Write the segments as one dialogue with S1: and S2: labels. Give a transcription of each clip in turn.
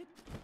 S1: Hit.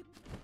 S1: Pick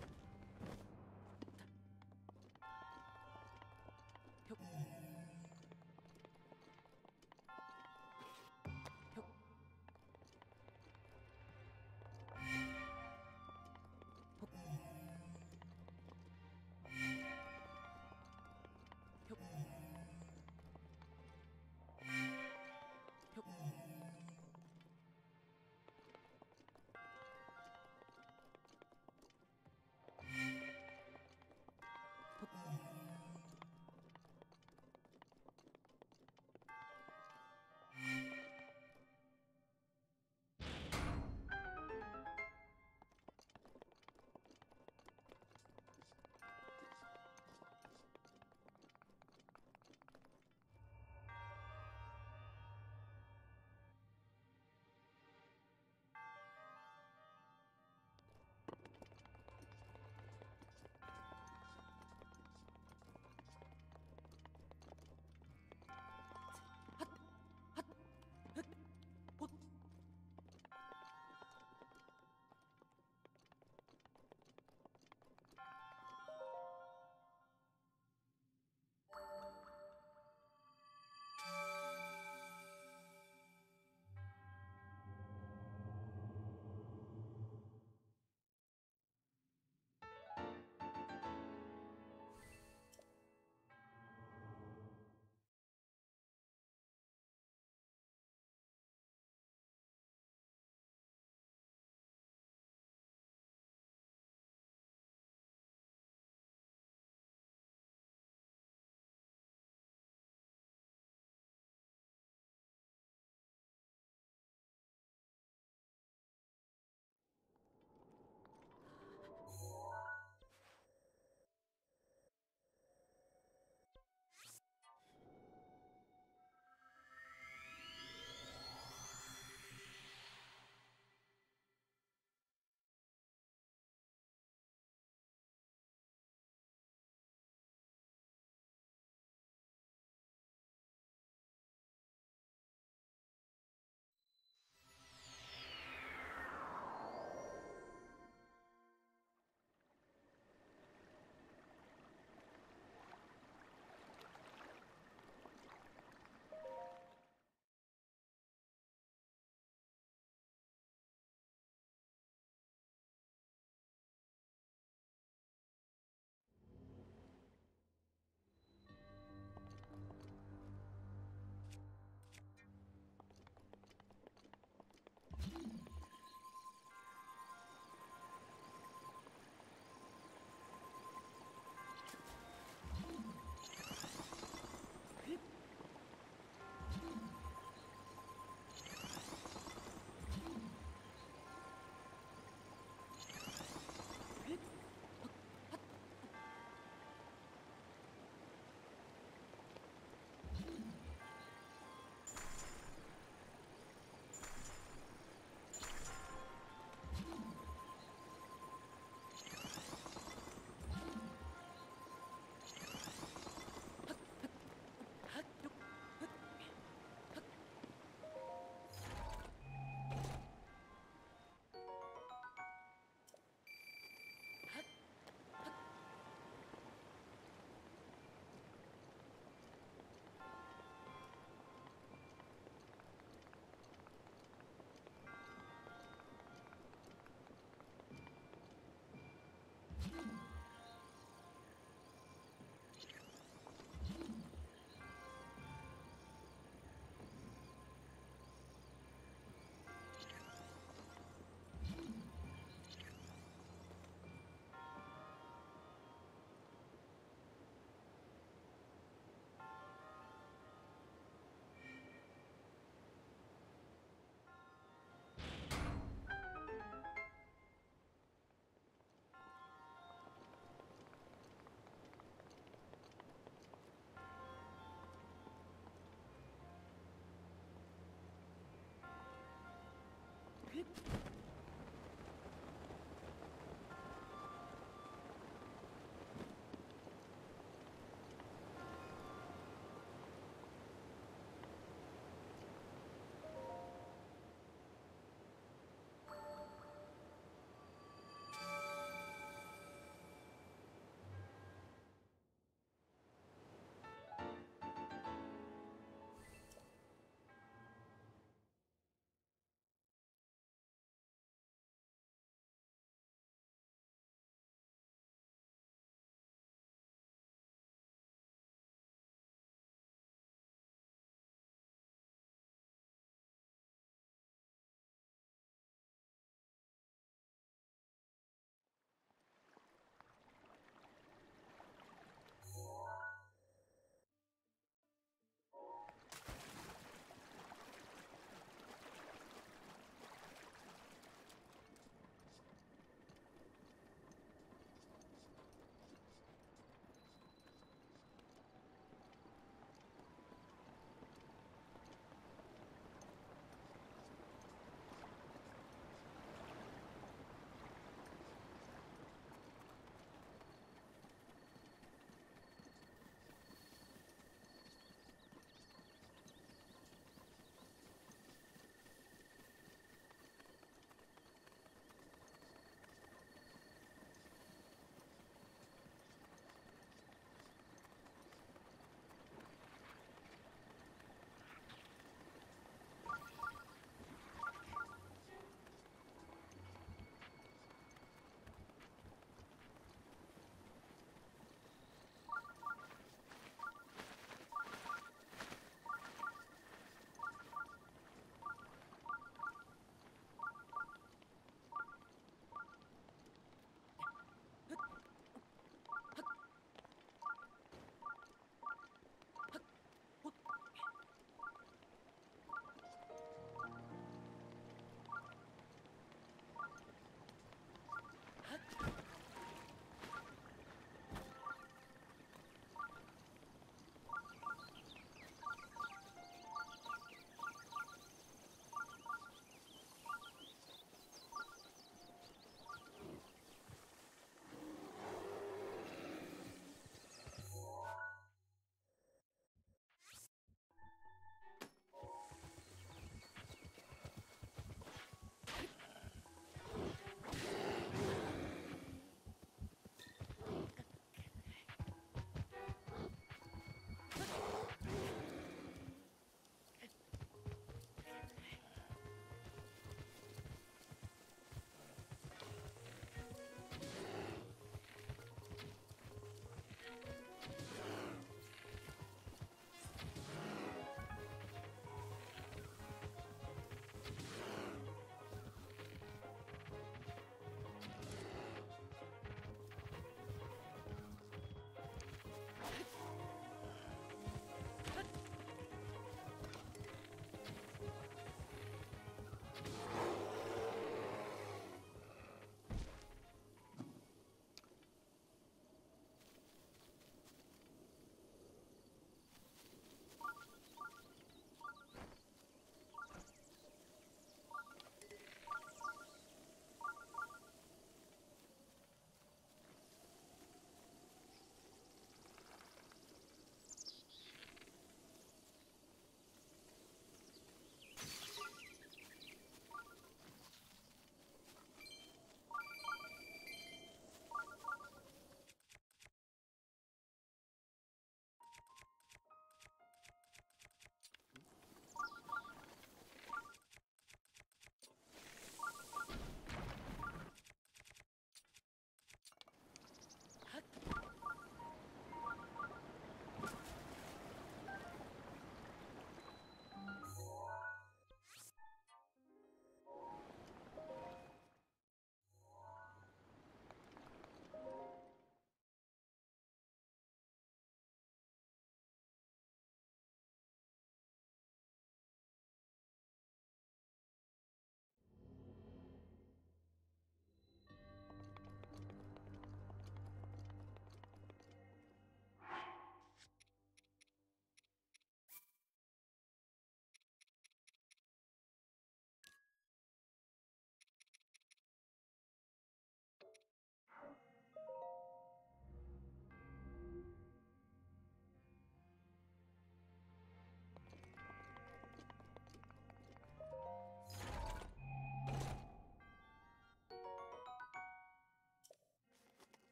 S1: Hit.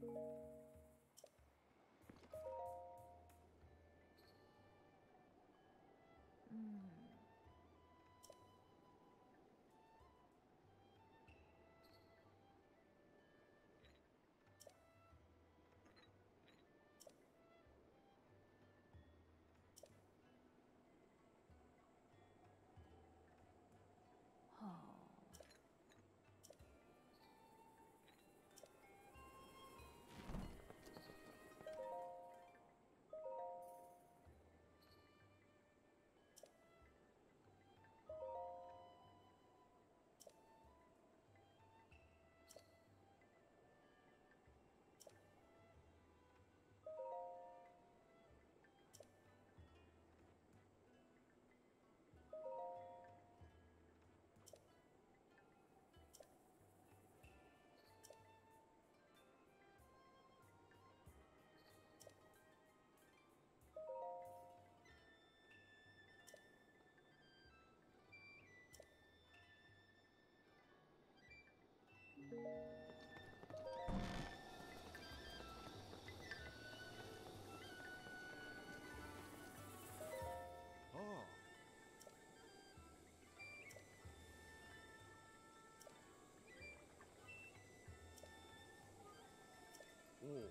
S2: Thank you. Oh.
S1: oh.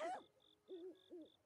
S1: Help!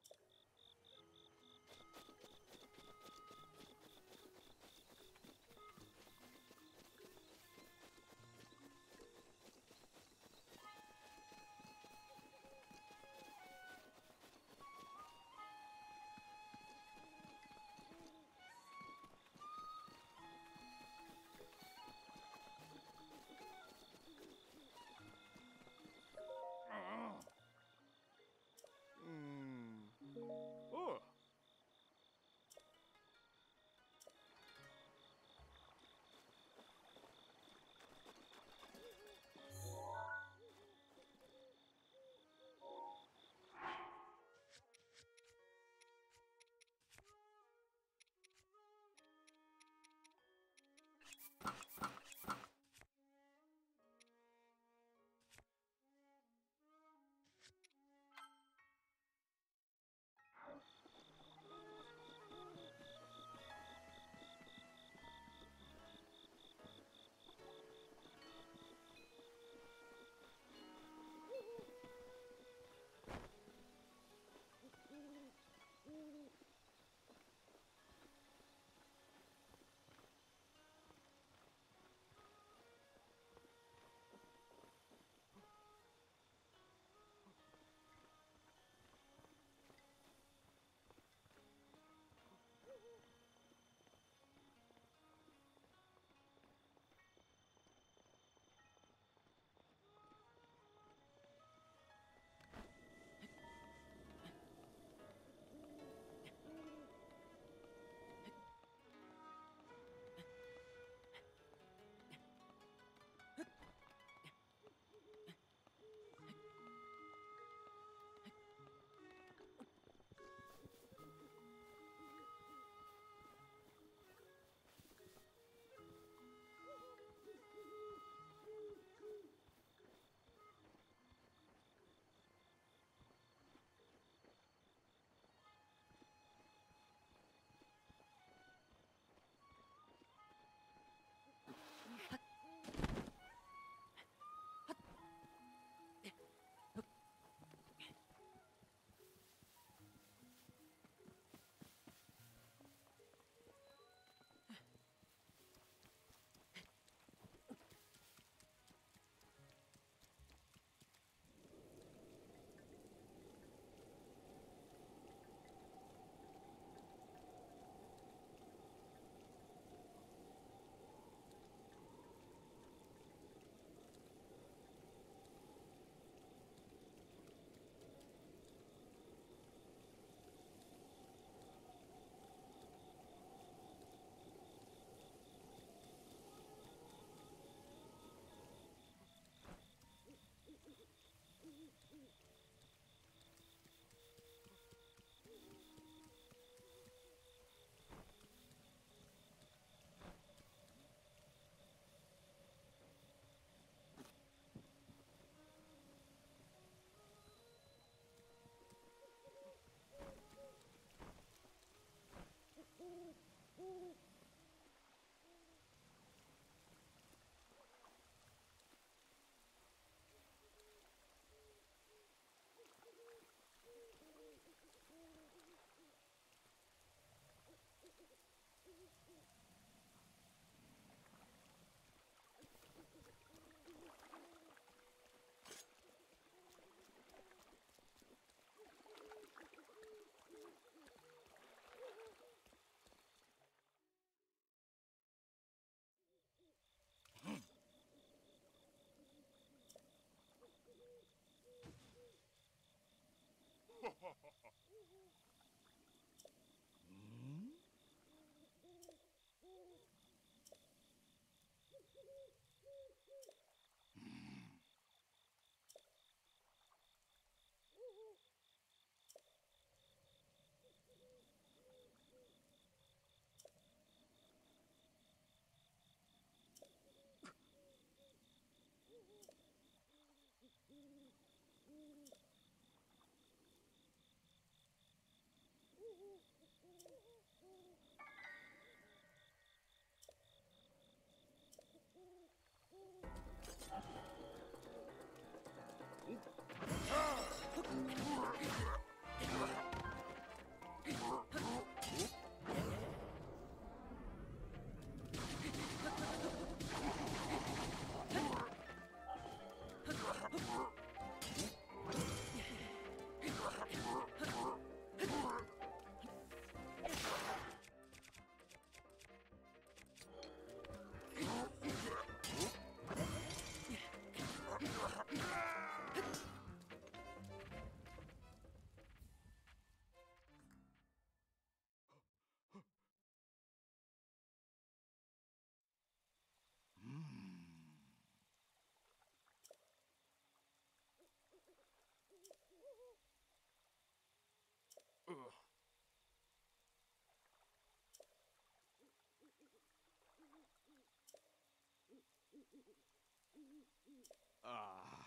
S1: Ah.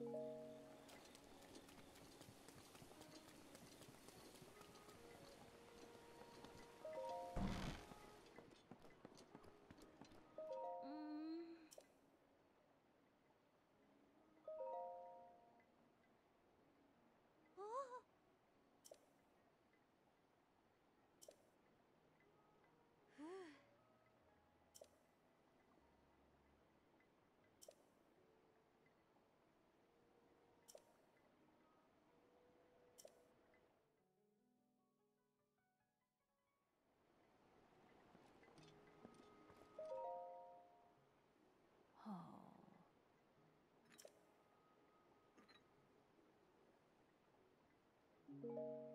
S1: Thank you.
S2: Thank you.